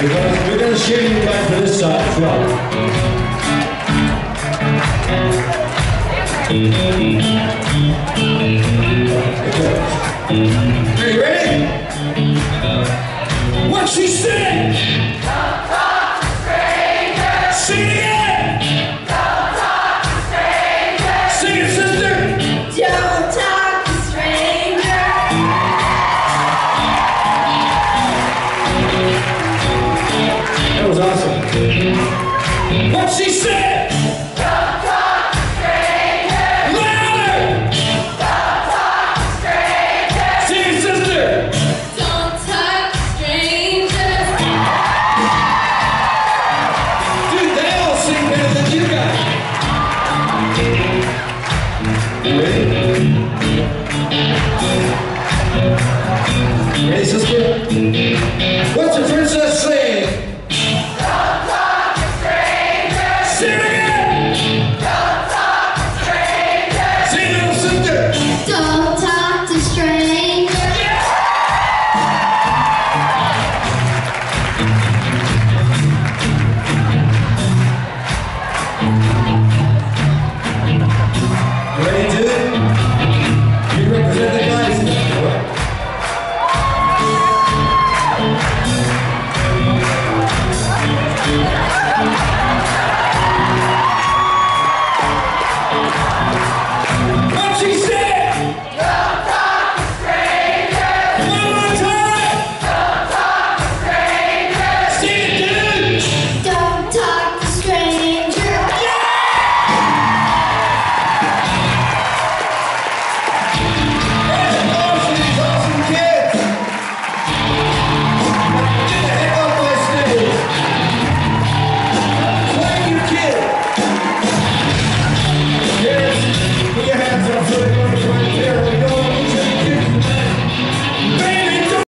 to cheer you back for this side as well. Are you ready? What she said? Sing it You ready? Ready, sister? What's Great.